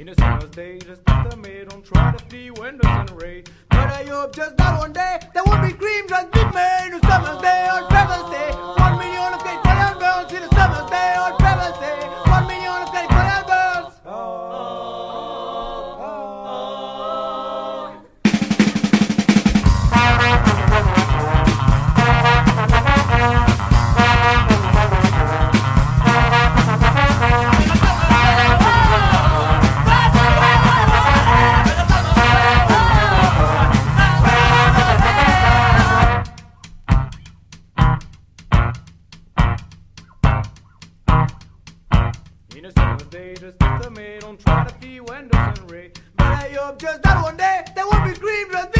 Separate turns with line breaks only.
In a summer's day, just after May, don't try to flee when the sun ray. But I hope just that one day there will be In a summer's day, just after May, don't try to the sun ray. But I hope just that one day there will be cream